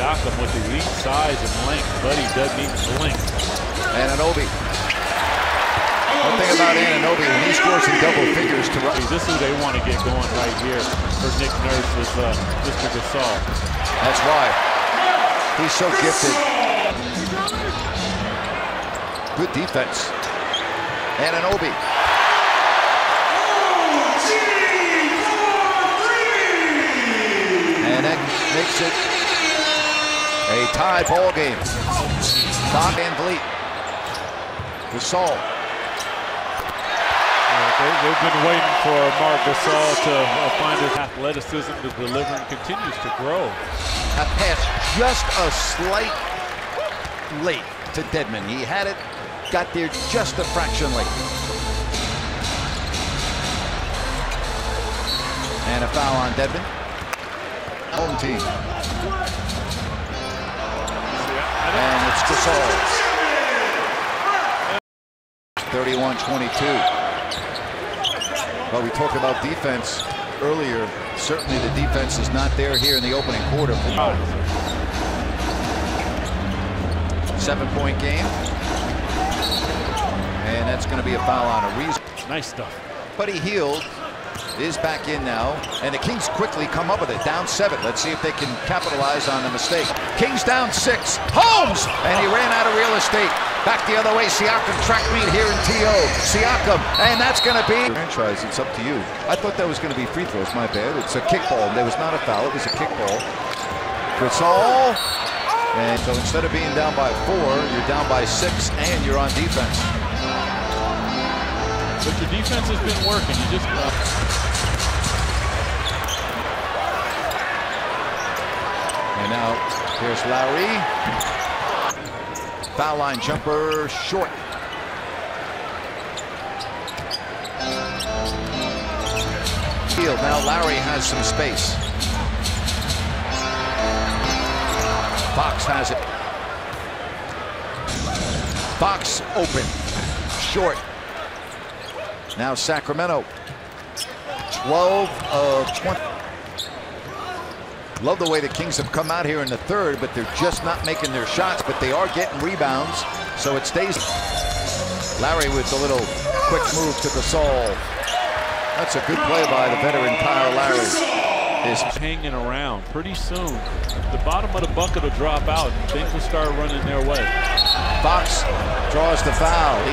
Siakam with elite size and length. Buddy doesn't even blink. Anunoby. One thing about Anunoby, when he scores in double figures to run. This is who they want to get going right here for Nick Nurse is uh, Mr. Gasol. That's why. He's so gifted. Good defense. Anunoby. And that makes it a tie ball game. Bob VanVleet. Gasol. They, have been waiting for Marc Gasol to uh, find his athleticism to deliver and continues to grow. A pass just a slight late to Dedmon. He had it, got there just a fraction late. And a foul on Dedmon. Home team. And it's Gasol. 31-22. Well, we talked about defense earlier. Certainly the defense is not there here in the opening quarter. Seven-point game. And that's going to be a foul on a reason. Nice stuff. Buddy Hield is back in now, and the Kings quickly come up with it. Down seven. Let's see if they can capitalize on the mistake. Kings down six. Holmes! And he ran out of real estate. Back the other way, Siakam track meet here in TO. Siakam, and that's going to be... Franchise, it's up to you. I thought that was going to be free throws, my bad. It's a kickball. There was not a foul, it was a kickball. Gasol. And so instead of being down by four, you're down by six, and you're on defense. But the defense has been working. You just... Uh... And now here's Lowry. Foul line jumper short. Hield. Now Lowry has some space. Fox has it. Fox open. Short. Now Sacramento. 12 of 20. Love the way the Kings have come out here in the third, but they're just not making their shots, but they are getting rebounds, so it stays. Lowry with a little quick move to Gasol. That's a good play by the veteran Kyle Lowry. Is hanging around pretty soon. The bottom of the bucket will drop out and things will start running their way. Fox draws the foul. He